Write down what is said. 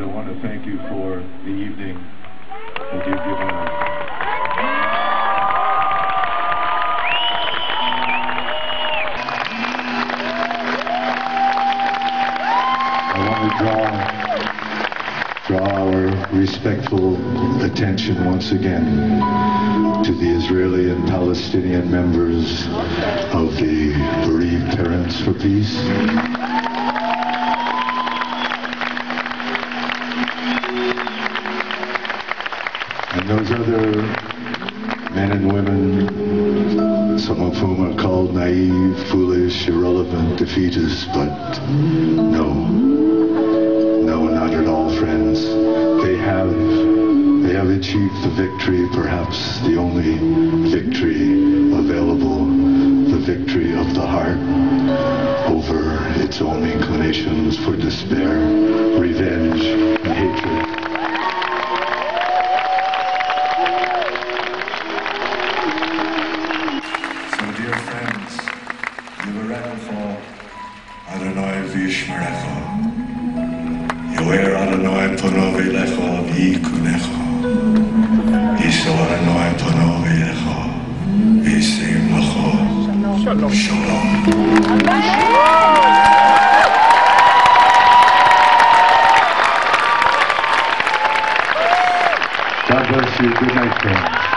I want to thank you for the evening that you've given us. I want to draw, draw our respectful attention once again to the Israeli and Palestinian members of the Bereaved Parents for Peace. Those other men and women, some of whom are called naive, foolish, irrelevant, defeatists, but no, no, not at all, friends. They have, they have achieved the victory, perhaps the only victory available, the victory of the heart over its own inclinations for despair, Yivarechecha Adonai v'yishmerecha. Yoer Adonai pano v'elecha v'yikunecha. Yisro Adonai pano v'elecha v'yisim lecha. Shalom. God bless you. Good night, friends.